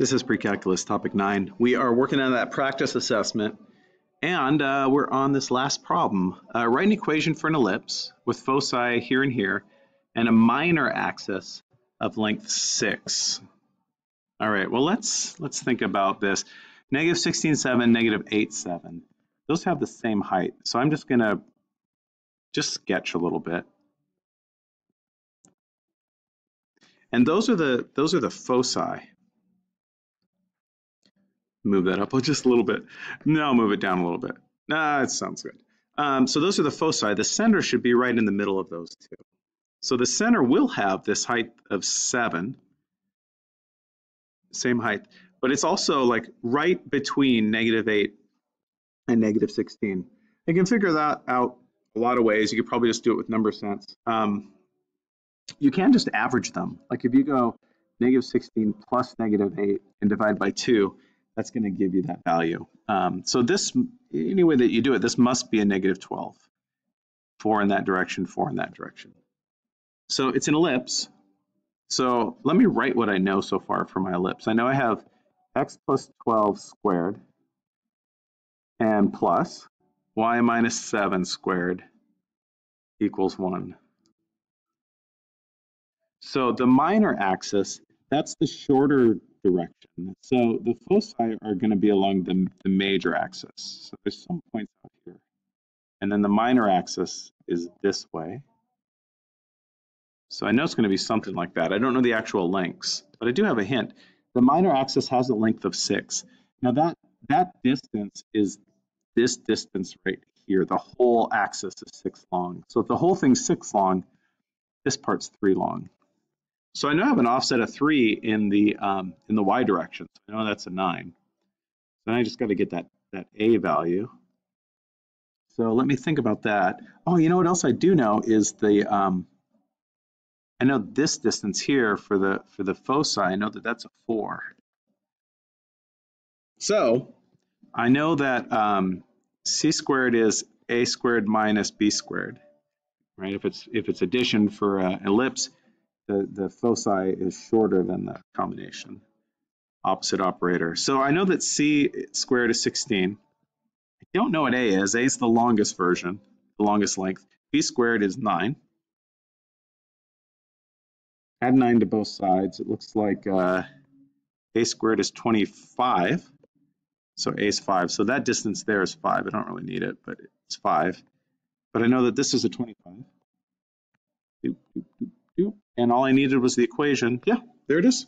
This is pre-calculus topic nine. We are working on that practice assessment and uh, we're on this last problem. Uh, write an equation for an ellipse with foci here and here and a minor axis of length six. All right, well let's let's think about this. Negative 16, 7, negative 8, 7. Those have the same height. So I'm just gonna just sketch a little bit. And those are the those are the foci move that up just a little bit. No, move it down a little bit. Nah, it sounds good. Um, so those are the foci. The center should be right in the middle of those two. So the center will have this height of 7, same height, but it's also like right between negative 8 and negative 16. You can figure that out a lot of ways. You could probably just do it with number sense. Um, you can just average them. Like if you go negative 16 plus negative 8 and divide by 2, that's going to give you that value. Um, so this, any way that you do it, this must be a negative 12. 4 in that direction, 4 in that direction. So it's an ellipse. So let me write what I know so far for my ellipse. I know I have x plus 12 squared and plus y minus 7 squared equals 1. So the minor axis, that's the shorter direction. So the foci are going to be along the, the major axis. So there's some points out here. And then the minor axis is this way. So I know it's going to be something like that. I don't know the actual lengths, but I do have a hint. The minor axis has a length of 6. Now that, that distance is this distance right here. The whole axis is 6 long. So if the whole thing's 6 long, this part's 3 long. So I know I have an offset of three in the um, in the y direction. So I know that's a nine. So I just got to get that that a value. So let me think about that. Oh, you know what else I do know is the um, I know this distance here for the for the foci. I know that that's a four. So I know that um, c squared is a squared minus b squared, right? If it's if it's addition for an ellipse, the, the foci is shorter than the combination. Opposite operator. So I know that c squared is 16. I don't know what a is. a is the longest version, the longest length. b squared is 9. Add 9 to both sides. It looks like uh, a squared is 25. So a is 5. So that distance there is 5. I don't really need it, but it's 5. But I know that this is a 25. Doop, doop, doop and all I needed was the equation. Yeah, there it is.